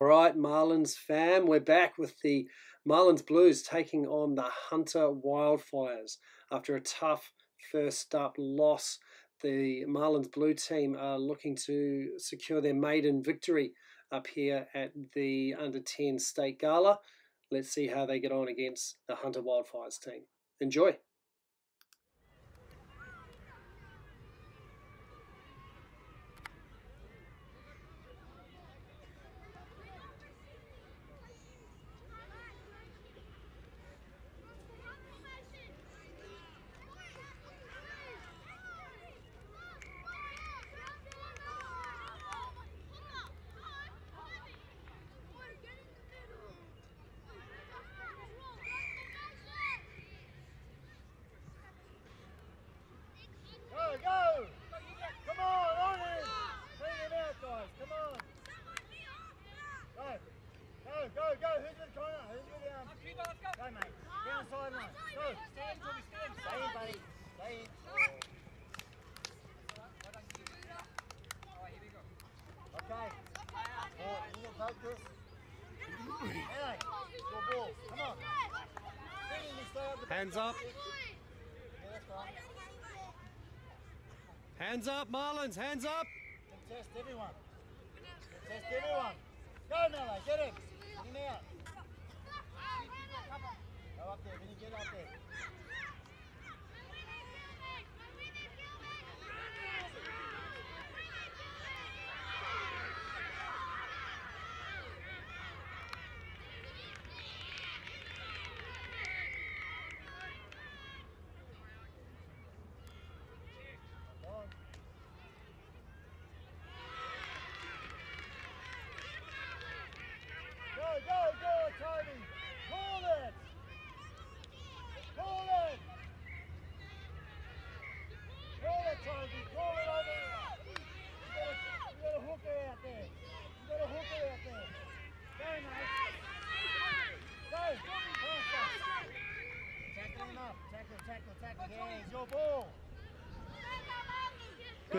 All right, Marlins fam, we're back with the Marlins Blues taking on the Hunter Wildfires. After a tough first up loss, the Marlins Blue team are looking to secure their maiden victory up here at the Under 10 State Gala. Let's see how they get on against the Hunter Wildfires team. Enjoy. Hands up. Hands up, Marlins, hands up. Test everyone. Test everyone. Go, Mello, get him. Get him out. Go up there, get up there.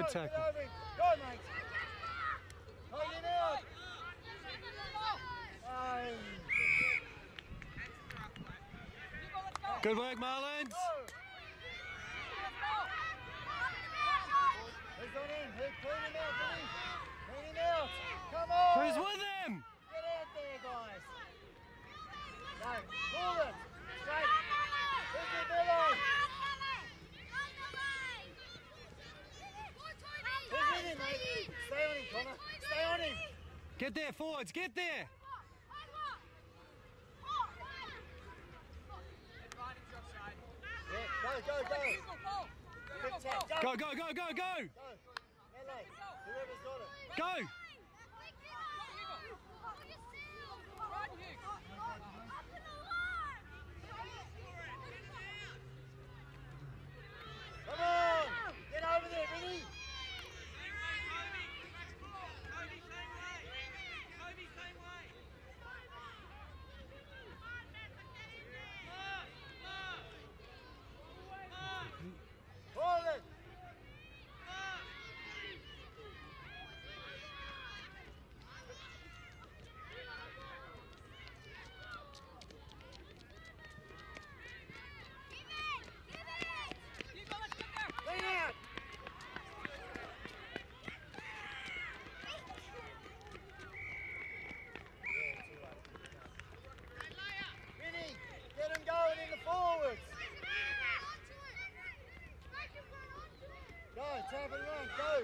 Good tackle. Go, mate. Hold him out. Good work, Marlins. Who's on him? Who clean him out, Billy? Clean him out. Come on. Who's with him? Get out there, guys. Go. Pull it. Straight. Who's your Billy? Who's with him, mate? Stay on him, Connor. Stay on him. Get there, forwards, get there. Yeah, go, go, go. Quick tap. Go. Go, go, go, go, go. Go. LA. Whoever's got it. Go. Come on. Get over there, Vinny. Hold it. Lean out. Vinny, get him going in the forwards. Go, tap it around, go.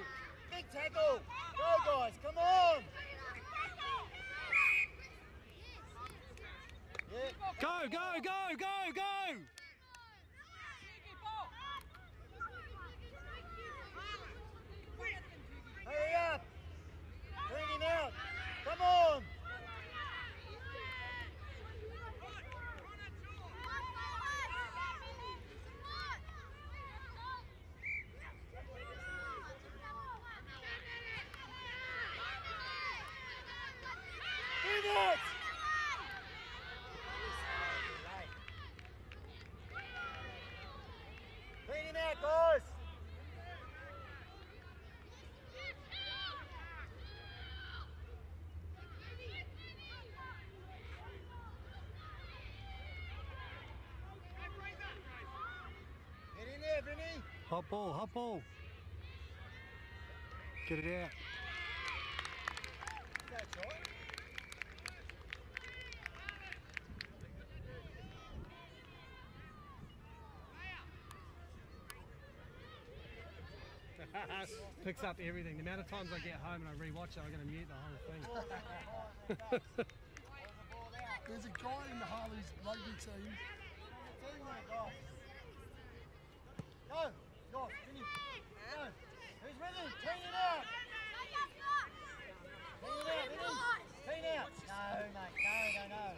Big tackle. Go, guys, come on. Go, go, go, go, go. Hurry up! Bring him out! Come on! Bring it! Bring him out, guys! Hot ball. Get it out. Picks up everything. The amount of times I get home and I rewatch it, I'm going to mute the whole thing. There's a guy in the Harley's rugby team. Go. Go. Finish. Go. Who's with him? Clean it out. Clean it out. Vinny. Clean out. No, mate. No, no, no.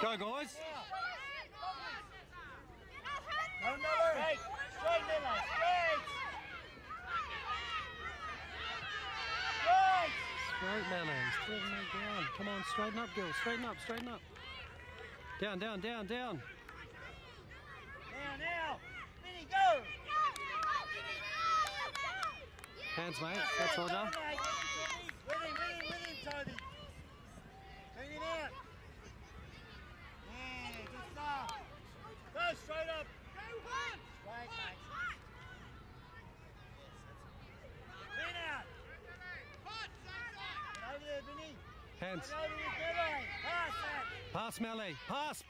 Touch. Go, guys. No, no, Straight. Straight, Miller. Straight. Straight. Straight, Manny. Straighten it down. Come on, straighten up, Gil. Straighten up, straighten up. Down, down, down, down. Now, now. Vinny, go. Hands, mate. That's all done. With him, with him, with him, Toby. Clean him out. Yeah, good stuff. Go straight up. Straight, mate. Clean out. Get over there, Vinny. Hands. Get over with Billy. Pass that. Pass, Melly. Pass.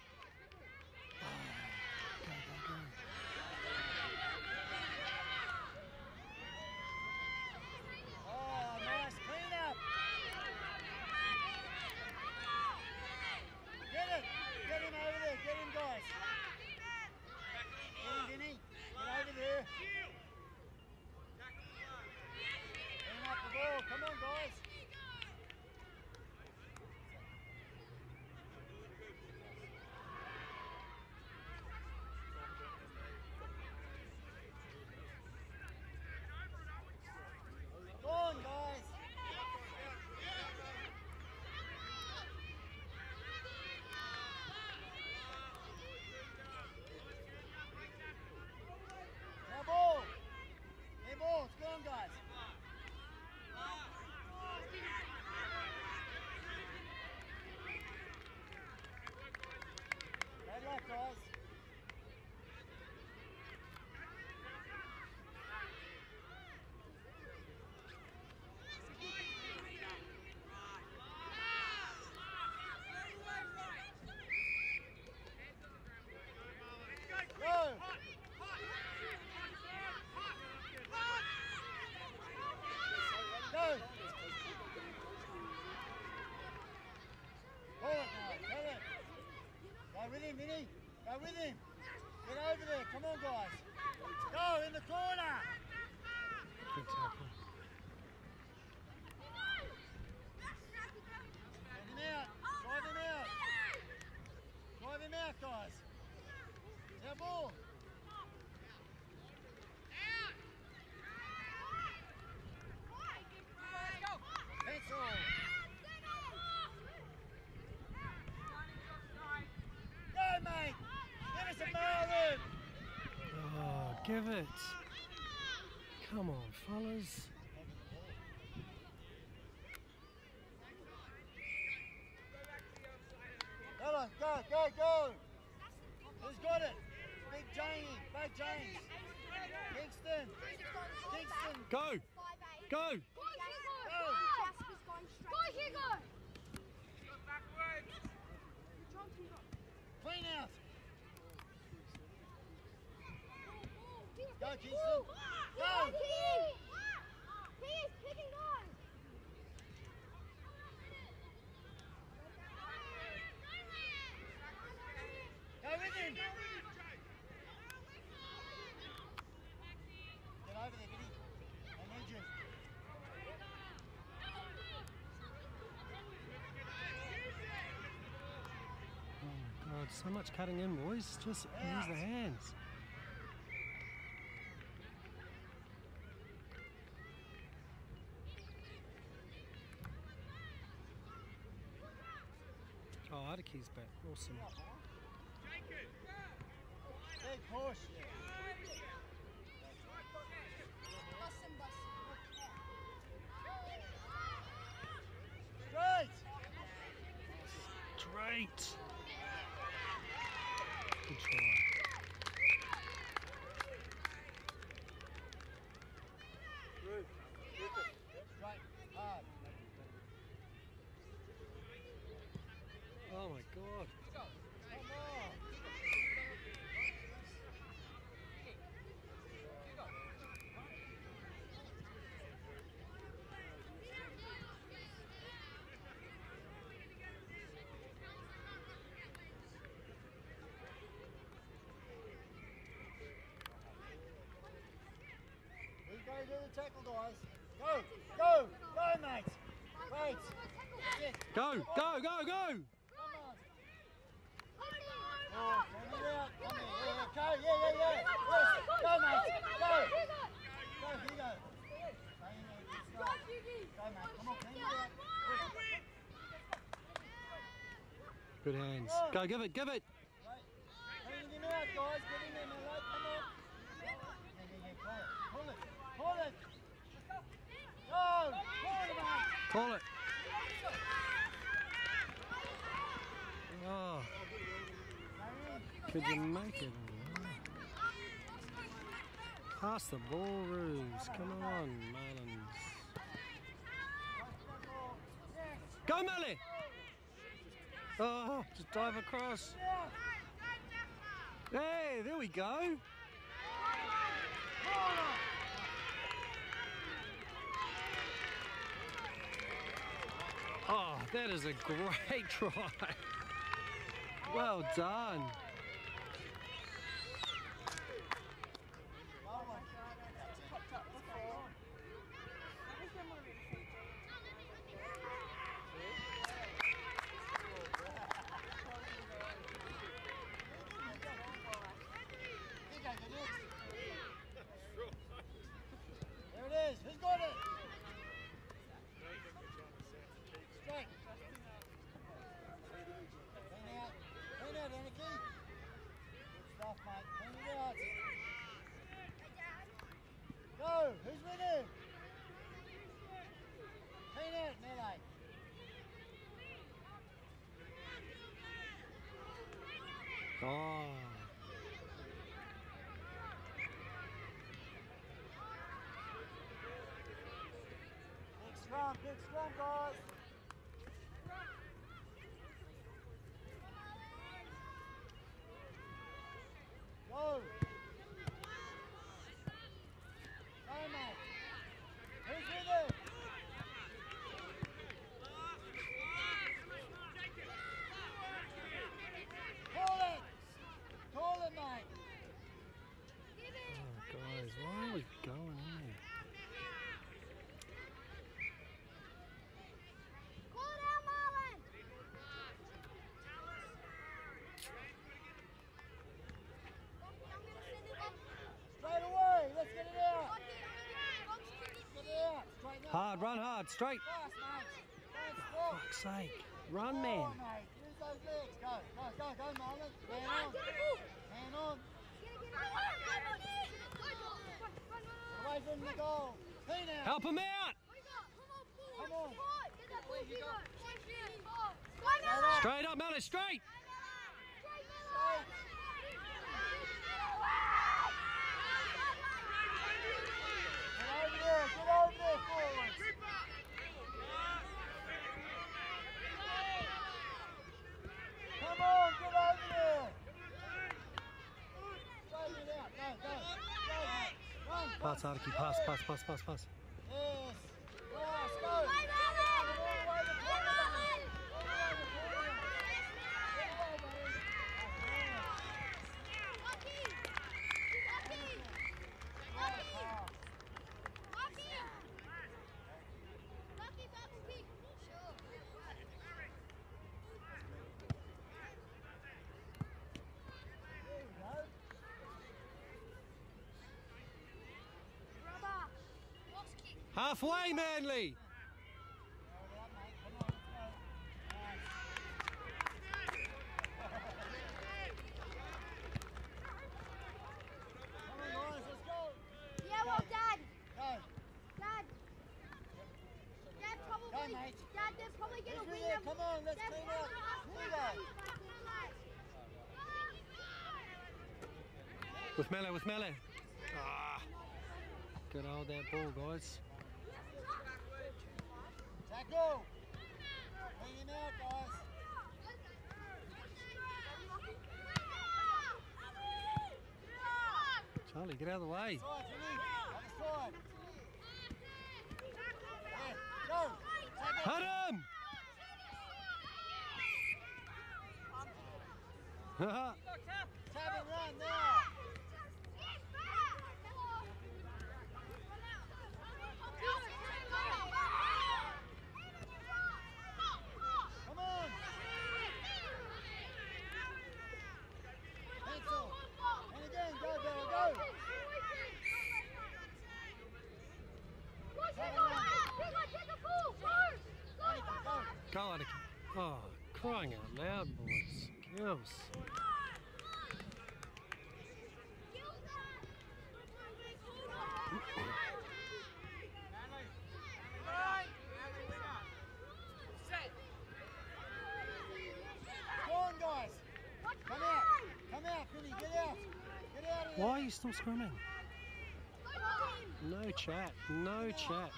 Oh, nice. Clean up. Get it. Get him over there. Get him, guys. Get him, Vinny. Get over there. Clean up the ball. Come on, guys. Go on, guys. Now ball. Hey, ball. It's gone, guys. Good luck, guys. Go. Go. Pull it now. Pull it. Go with him, Vinny. Go with him. Get over there. Come on, guys. Go in the corner. Good tackle. Get him out. Drive him out. Drive him out, guys. It's our ball. Pencil. Go, mate. Give us a mail room. Oh, it. Come on, fellas. Go go, go, go. Who's got it? Big Jamie, Big James. Kingston. Kingston. Go. Go. Clean out. Go, Kingston. Go. Go with him. Get over there, Vinny. I need you. Oh, God, so much cutting in, boys. Just use the hands. Adaki's back. Awesome. Big push. Straight. Oh my god. Come on. Go to the tackle, guys. Go, go, go, mate. Wait. Go, go, go, go! Oh, turn it out. Come here. Yeah, yeah, go. Yeah. Yes. Go, mate. Go. Go, here you go. Stay in there. Good. Go, mate. Come on, clean it out. Good hands. Go, give it, give it! Right. Him out, guys. Get in there, man. Right, come on. Yeah, yeah, yeah. Pull it. Pull it. Pull it. Go. Pull it, mate. Call it. Oh, could you make it? Pass the ball, Roos. Come on, Marlins. Go, Melly! Oh, just dive across. Hey, there we go. Corner. Oh, that is a great try. Well done. Oh, my God. Here you go, get it. There it is. Who's got it? Straight. Clean out. Clean out, Anarchy. Good stuff, mate. Clean it out. Go. Who's winning? Clean out, Melly. Oh, Scrum, big scrum, guys. Go, mate. Who's with it? Call it. Call it, mate. oh, guys, why are we going in there? Straight away. Let's get it out. Get it out. Straighten up. Hard, run hard, straight. Fast, mate. Don't. Fuck's sake. Run, man. mate. Use those legs. Go, go, go, go, Marlon. Man on. Man on. Away from the goal. Clean out. Help him out. Come on. Straight up, Melly, straight. Get over there. Get over there բաց, արկի, փաս, փաս, փաս, փաս, փաս։ win we go. them. With Melly, with Melly. Ah. Good hold that ball, guys go. Hang in there, guys. Charlie, get out of the way. Side, side. Yeah, go. Tap and run there. Go, Attica. Oh, crying out loud, boys. Girls. Come on, guys. Come out. Come out, Finny. Get out. Get out. Why are you still screaming? No chat. No chat.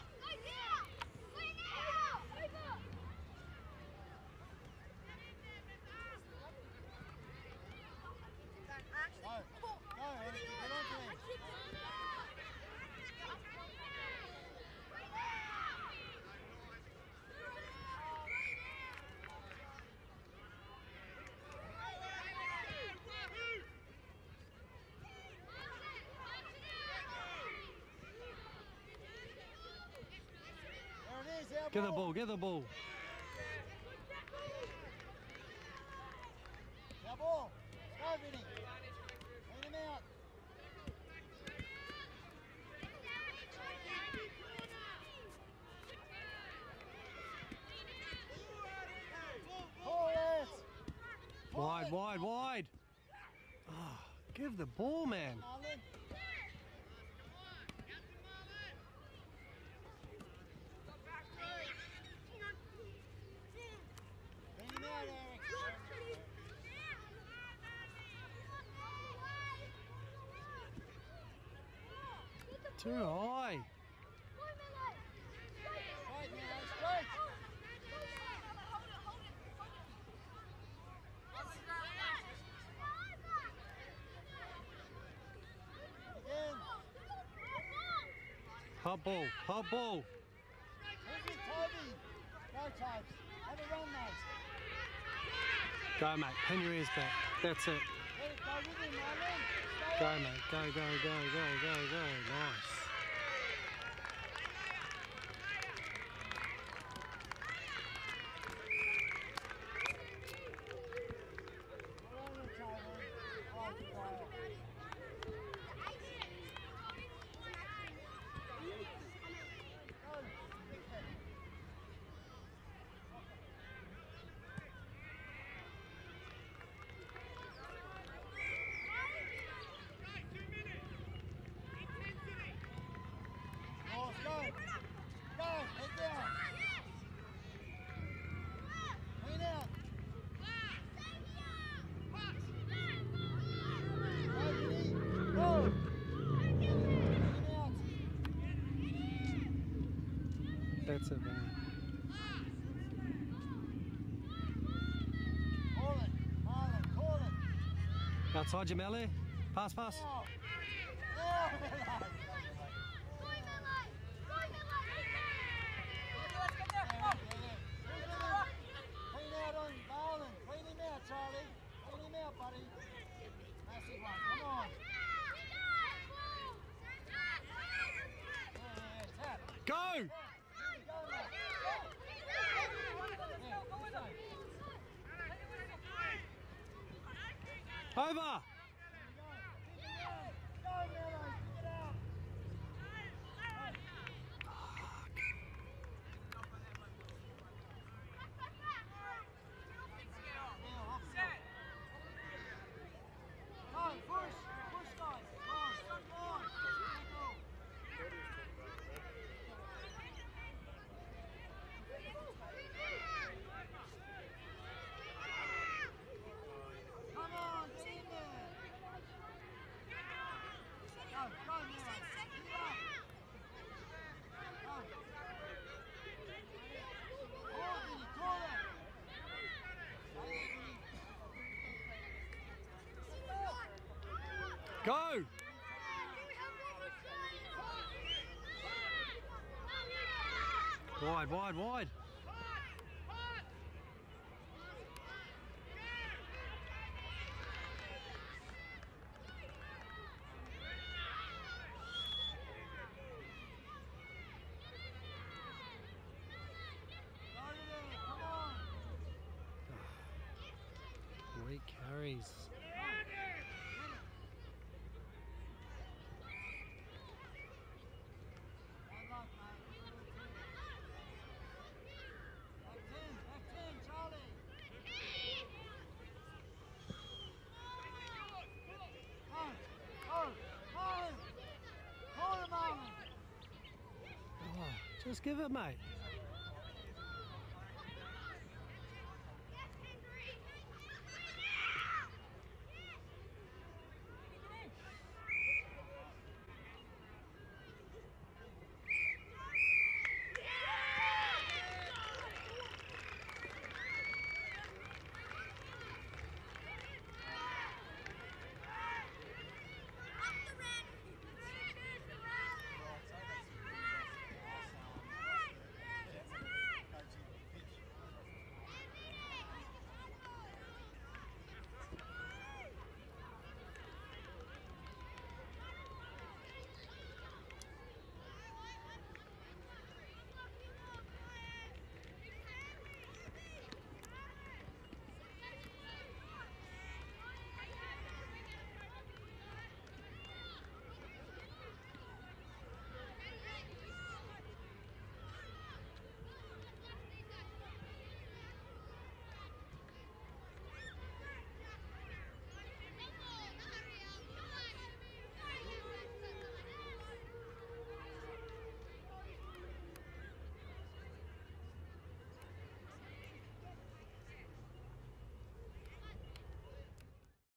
Go. Go, Annika. Get onto him. There it is. Our Get the ball, get the ball. Our ball. Go, Vinny. Clean him out. Pull it. Pull Wide, wide, wide. Oh, give the ball, man. Marlon. Clean him out, Eric. Too high. Hot ball, hot ball. Go, mate. Pin your ears back. That's it. Go mate. Go, go, go, go, go, go. Nice. Go on, Toby. Oh, good player. Go. Big head. North, go. Go, head down. Clean out. Go, Vinny. Go. Clean out. That's it, man. Call it. Marlon, call it. Outside your melee. Pass, pass. Now. Oh. Now, Miller. Clean out on Marlon. Clean him out, Charlie. Clean him out, buddy. Massive one. Come on. Yeah, yeah, tap. Go! Go, mate. Yeah, let's go. Over! Go! Wide, wide, wide. Just give it, mate.